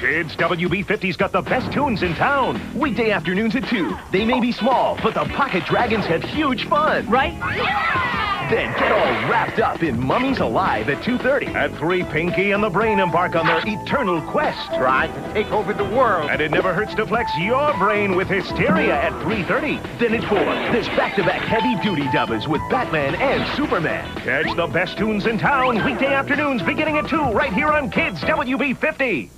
Kids WB50's got the best toons in town. Weekday afternoons at 2. They may be small, but the Pocket Dragons have huge fun. Right? Then get all wrapped up in Mummies Alive at 2.30. At 3, Pinky and the Brain embark on their eternal quest. Try to take over the world. And it never hurts to flex your brain with Histeria at 3.30. Then at 4, there's back-to-back heavy-duty dubbers with Batman and Superman. Catch the best toons in town weekday afternoons beginning at 2 right here on Kids WB50.